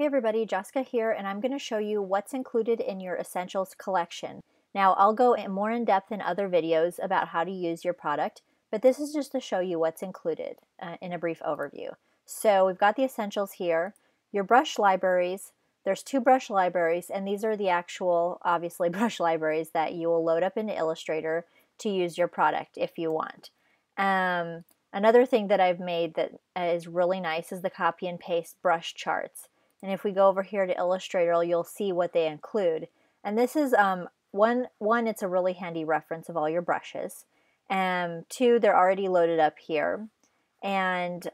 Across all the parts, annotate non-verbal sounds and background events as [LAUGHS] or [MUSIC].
Hey everybody, Jessica here, and I'm going to show you what's included in your Essentials collection. Now, I'll go in more in depth in other videos about how to use your product, but this is just to show you what's included uh, in a brief overview. So we've got the Essentials here, your brush libraries, there's two brush libraries, and these are the actual, obviously, [LAUGHS] brush libraries that you will load up into Illustrator to use your product if you want. Um, another thing that I've made that is really nice is the copy and paste brush charts. And if we go over here to Illustrator, you'll see what they include. And this is um, one, one, it's a really handy reference of all your brushes. And two, they're already loaded up here. And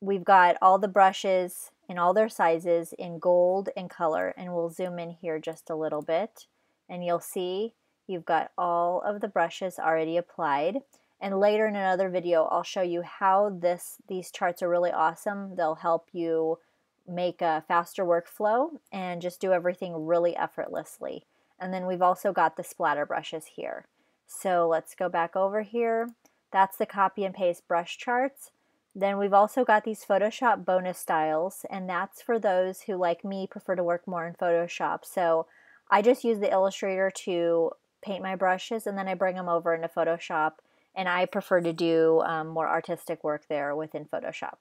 we've got all the brushes in all their sizes in gold and color. And we'll zoom in here just a little bit. And you'll see you've got all of the brushes already applied. And later in another video, I'll show you how this these charts are really awesome. They'll help you make a faster workflow and just do everything really effortlessly. And then we've also got the splatter brushes here. So let's go back over here. That's the copy and paste brush charts. Then we've also got these Photoshop bonus styles, and that's for those who, like me, prefer to work more in Photoshop. So I just use the Illustrator to paint my brushes, and then I bring them over into Photoshop, and I prefer to do um, more artistic work there within Photoshop.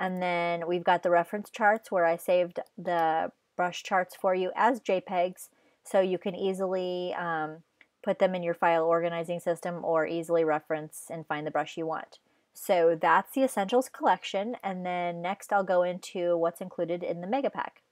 And then we've got the reference charts where I saved the brush charts for you as JPEGs so you can easily um, put them in your file organizing system or easily reference and find the brush you want. So that's the Essentials collection and then next I'll go into what's included in the Mega Pack.